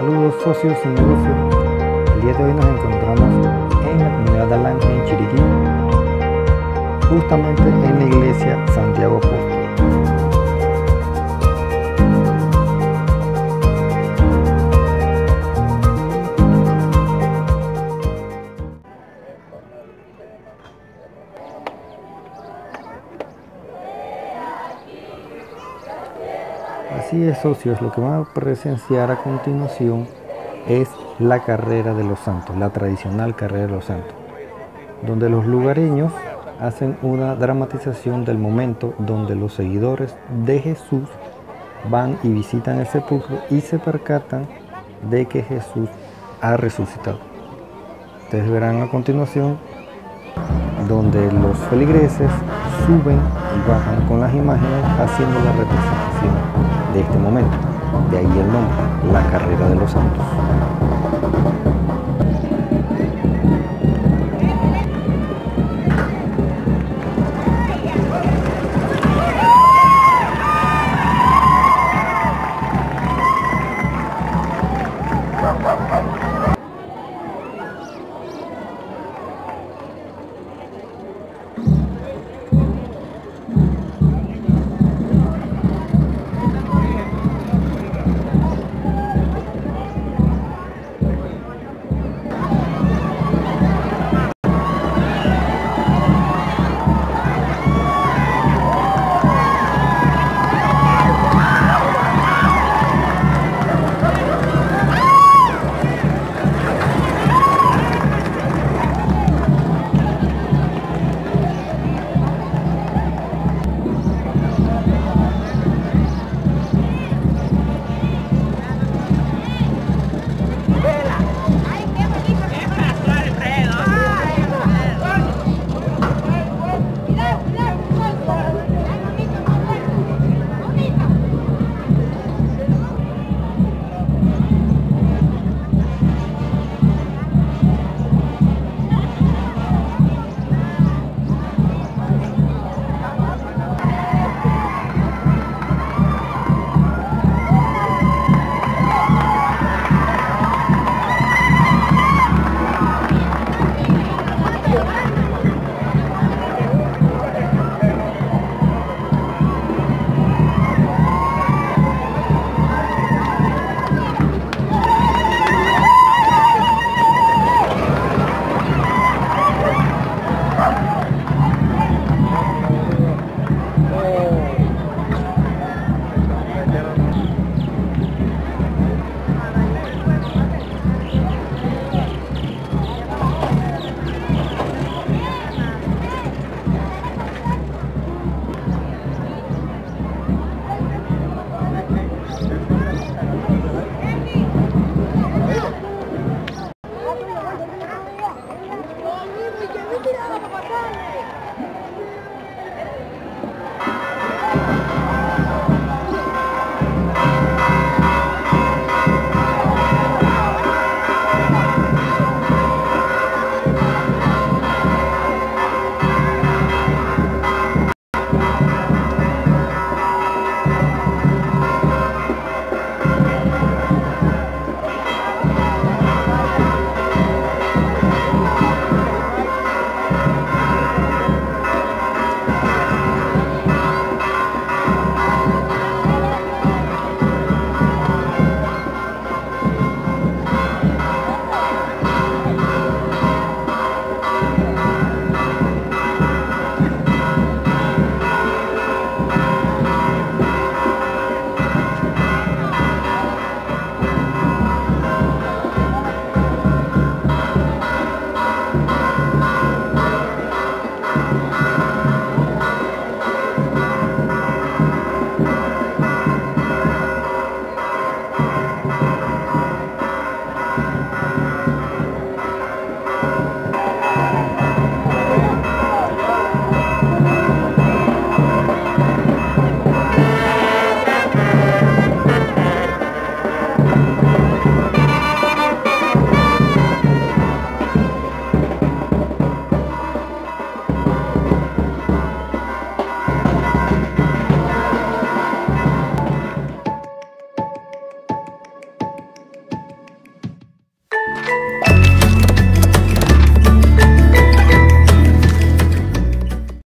Saludos socios y negocios. Así es, socios, lo que van a presenciar a continuación es la carrera de los santos, la tradicional carrera de los santos, donde los lugareños hacen una dramatización del momento donde los seguidores de Jesús van y visitan el sepulcro y se percatan de que Jesús ha resucitado. Ustedes verán a continuación donde los feligreses suben y bajan con las imágenes haciendo la representación de este momento. De ahí el nombre, la carrera de los santos.